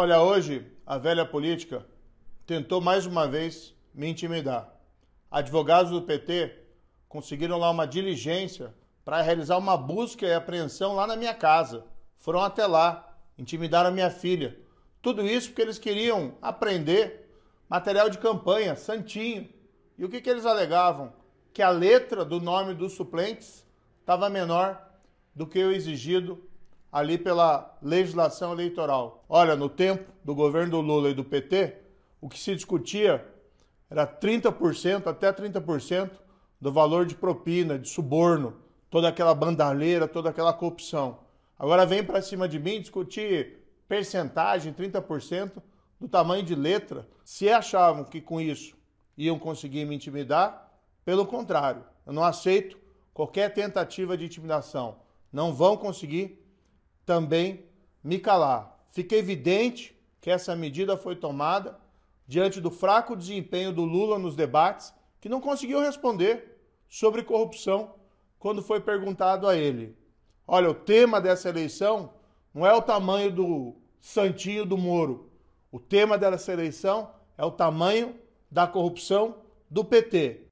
Olha, hoje a velha política tentou mais uma vez me intimidar. Advogados do PT conseguiram lá uma diligência para realizar uma busca e apreensão lá na minha casa. Foram até lá, intimidaram minha filha. Tudo isso porque eles queriam aprender material de campanha, santinho. E o que, que eles alegavam? Que a letra do nome dos suplentes estava menor do que o exigido ali pela legislação eleitoral. Olha, no tempo do governo do Lula e do PT, o que se discutia era 30%, até 30% do valor de propina, de suborno, toda aquela bandalheira, toda aquela corrupção. Agora vem para cima de mim discutir percentagem, 30% do tamanho de letra. Se achavam que com isso iam conseguir me intimidar, pelo contrário, eu não aceito qualquer tentativa de intimidação. Não vão conseguir também me calar. Fica evidente que essa medida foi tomada diante do fraco desempenho do Lula nos debates, que não conseguiu responder sobre corrupção quando foi perguntado a ele. Olha, o tema dessa eleição não é o tamanho do santinho do Moro. O tema dessa eleição é o tamanho da corrupção do PT.